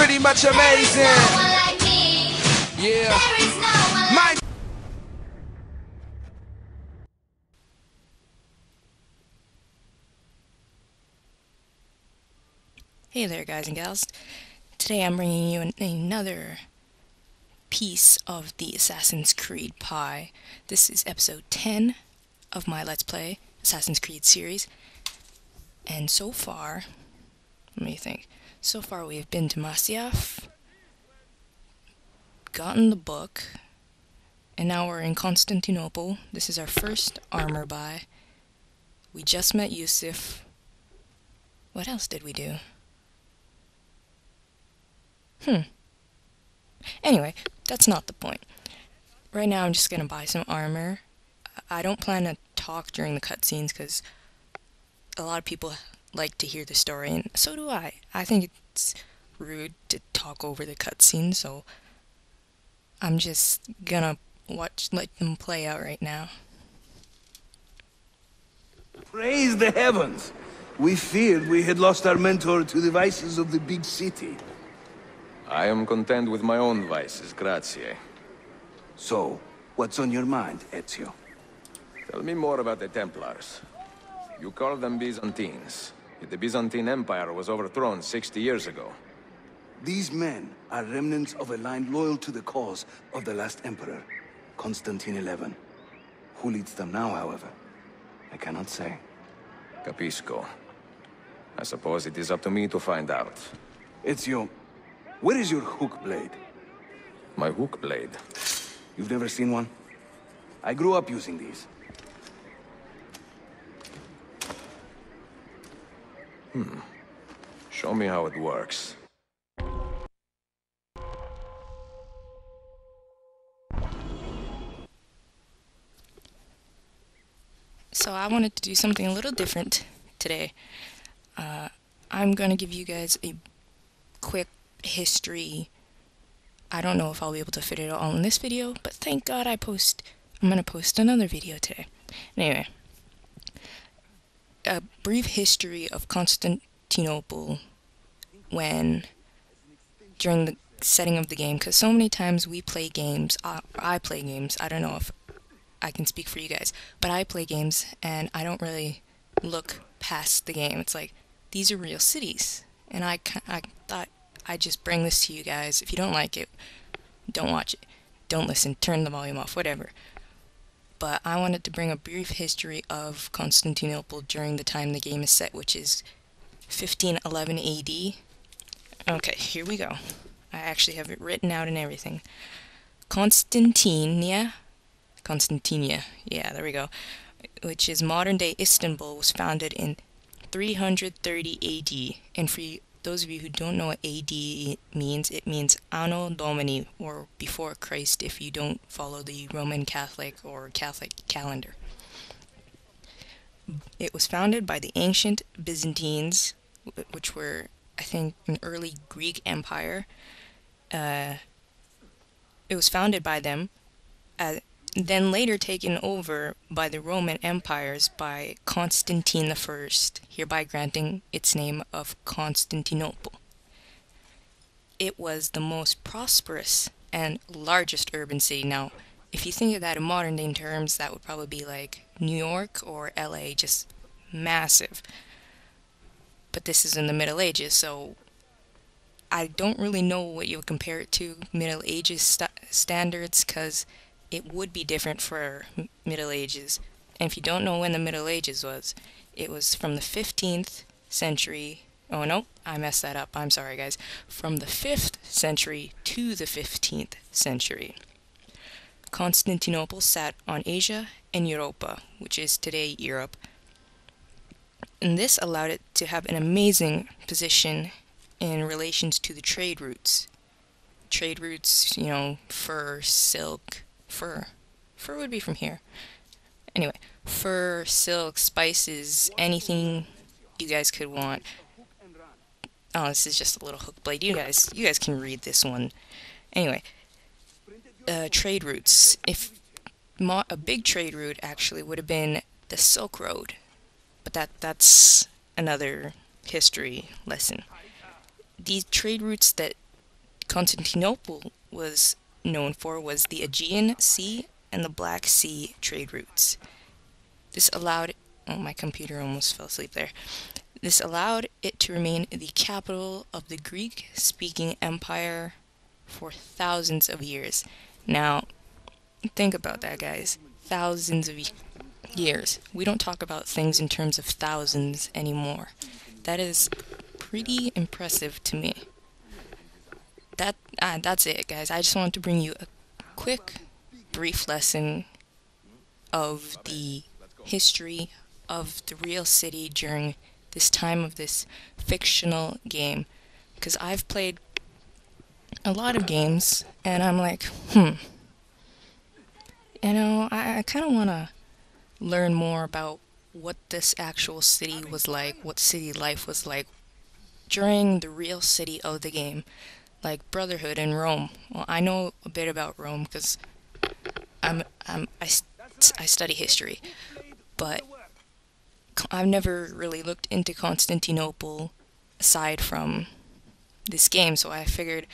pretty much amazing. Yeah. Hey there, guys and gals. Today I'm bringing you an- another piece of the Assassin's Creed pie. This is episode 10 of my Let's Play Assassin's Creed series. And so far, let me think. So far, we have been to Masyaf, gotten the book, and now we're in Constantinople. This is our first armor buy. We just met Yusuf. What else did we do? Hmm. Anyway, that's not the point. Right now, I'm just gonna buy some armor. I don't plan to talk during the cutscenes because a lot of people like to hear the story, and so do I. I think it's rude to talk over the cutscene, so I'm just gonna watch, let them play out right now. Praise the heavens! We feared we had lost our mentor to the vices of the big city. I am content with my own vices, grazie. So, what's on your mind, Ezio? Tell me more about the Templars. You call them Byzantines. The Byzantine Empire was overthrown 60 years ago. These men are remnants of a line loyal to the cause of the last emperor, Constantine XI. Who leads them now, however? I cannot say. Capisco. I suppose it is up to me to find out. Ezio, where is your hook blade? My hook blade. You've never seen one? I grew up using these. Show me how it works. So I wanted to do something a little different today. Uh, I'm going to give you guys a quick history. I don't know if I'll be able to fit it all in this video, but thank God I post. I'm going to post another video today. Anyway, a brief history of Constantinople when during the setting of the game because so many times we play games uh, i play games i don't know if I can speak for you guys, but I play games and I don't really look past the game. It's like these are real cities, and I I thought I'd just bring this to you guys. If you don't like it, don't watch it, don't listen, turn the volume off, whatever. But I wanted to bring a brief history of Constantinople during the time the game is set, which is 1511 AD. Okay, here we go. I actually have it written out and everything. Constantinia Constantinia. Yeah, there we go. Which is modern day Istanbul, was founded in 330 AD. And you, those of you who don't know what AD means, it means Anno Domini, or before Christ if you don't follow the Roman Catholic or Catholic calendar. It was founded by the ancient Byzantines, which were, I think, an early Greek empire. Uh, it was founded by them uh, then later taken over by the Roman empires by Constantine I, hereby granting its name of Constantinople. It was the most prosperous and largest urban city. Now, if you think of that in modern day terms, that would probably be like New York or LA, just massive. But this is in the Middle Ages, so I don't really know what you would compare it to Middle Ages st- standards because it would be different for Middle Ages. And if you don't know when the Middle Ages was, it was from the 15th century. Oh no, I messed that up. I'm sorry, guys. From the 5th century to the 15th century. Constantinople sat on Asia and Europa, which is today Europe. And this allowed it to have an amazing position in relations to the trade routes. Trade routes, you know, fur, silk, fur. Fur would be from here. Anyway, fur, silk, spices, anything you guys could want. Oh, this is just a little hook blade. You guys, you guys can read this one. Anyway, uh, trade routes. If a big trade route actually would have been the Silk Road, but that that's another history lesson. These trade routes that Constantinople was known for was the Aegean Sea and the Black Sea trade routes. This allowed oh my computer almost fell asleep there. This allowed it to remain the capital of the Greek speaking empire for thousands of years. Now, think about that, guys. Thousands of years. We don't talk about things in terms of thousands anymore. That is pretty impressive to me. Uh, that's it, guys. I just wanted to bring you a quick, brief lesson of the history of the real city during this time of this fictional game. Because I've played a lot of games and I'm like, hmm, you know, I, I kind of want to learn more about what this actual city was like, what city life was like during the real city of the game, like Brotherhood in Rome. Well, I know a bit about Rome because I'm, I'm I, I study history, but I've never really looked into Constantinople aside from this game, so I figured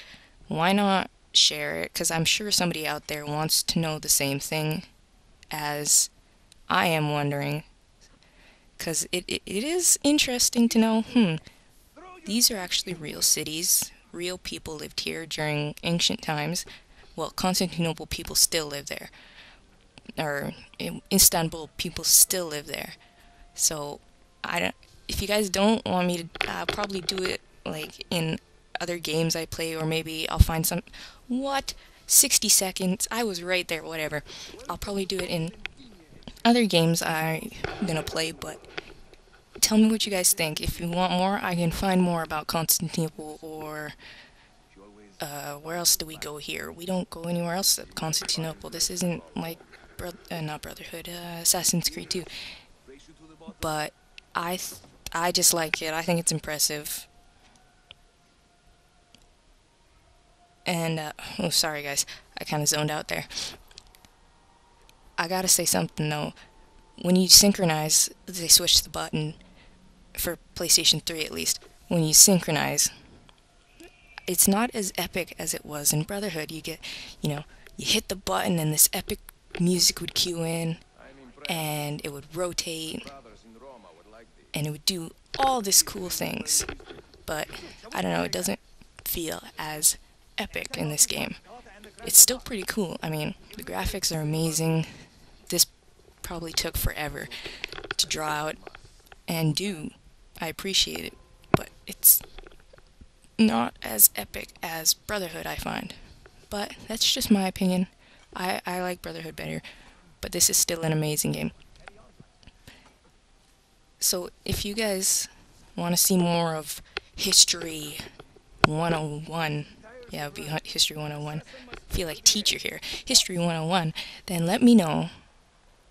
why not share it? Because I'm sure somebody out there wants to know the same thing as I am wondering. Because it, it, it is interesting to know, hmm, these are actually real cities. Real people lived here during ancient times. Well, Constantinople people still live there. Or Istanbul people still live there. So I don't. If you guys don't want me to, I'll probably do it like in other games I play, or maybe I'll find some. What? 60 seconds. I was right there. Whatever. I'll probably do it in other games I'm gonna play, but tell me what you guys think. If you want more, I can find more about Constantinople or uh, where else do we go here? We don't go anywhere else at Constantinople. This isn't like bro- uh, not Brotherhood, uh, Assassin's Creed 2 but I I just like it. I think it's impressive. And uh, oh, sorry guys, I kind of zoned out there. I gotta say something though. When you synchronize, they switch the button for PlayStation 3 at least. When you synchronize, it's not as epic as it was in Brotherhood. You get, you know, you hit the button and this epic music would cue in, and it would rotate and it would do all these cool things. But I don't know, it doesn't feel as epic in this game. It's still pretty cool. I mean, the graphics are amazing. This probably took forever to draw out and do. I appreciate it, but it's not as epic as Brotherhood, I find. But that's just my opinion. I, I like Brotherhood better, but this is still an amazing game. So if you guys want to see more of History 101, yeah, it would be History 101, I feel like teacher here, History 101, then let me know.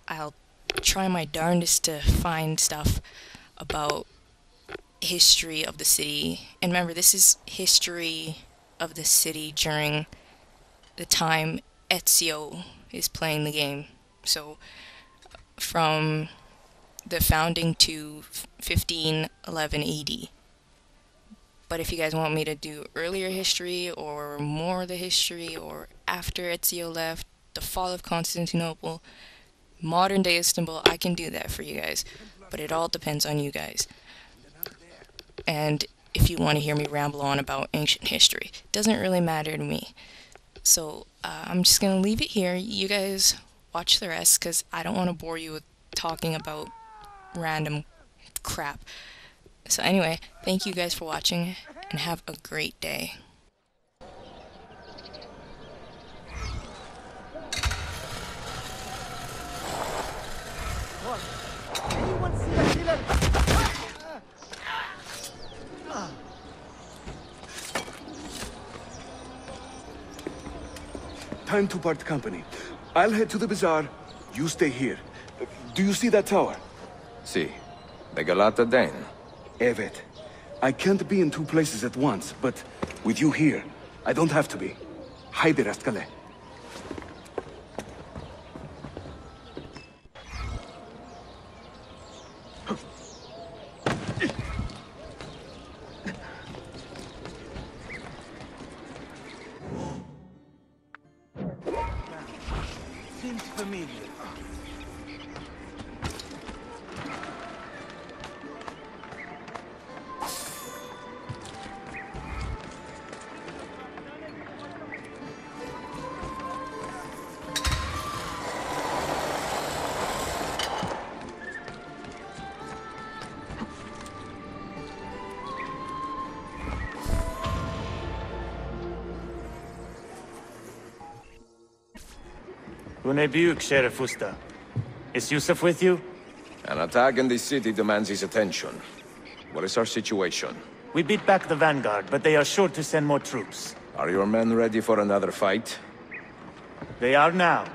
I'll try my darndest to find stuff about history of the city. And remember, this is history of the city during the time Ezio is playing the game. So, from the founding to 1511 AD. But if you guys want me to do earlier history or more of the history or after Ezio left, the fall of Constantinople, modern day Istanbul, I can do that for you guys. But it all depends on you guys. And if you want to hear me ramble on about ancient history, it doesn't really matter to me. So uh, I'm just going to leave it here. You guys watch the rest because I don't want to bore you with talking about random crap. So anyway, thank you guys for watching and have a great day. Time to part company. I'll head to the bazaar. You stay here. Do you see that tower? See. The Galata Dane. Evet. I can't be in two places at once, but with you here, I don't have to be. Haydi rastgele. Bunebiuk, Sheriff Usta. Is Yusuf with you? An attack in this city demands his attention. What is our situation? We beat back the Vanguard, but they are sure to send more troops. Are your men ready for another fight? They are now.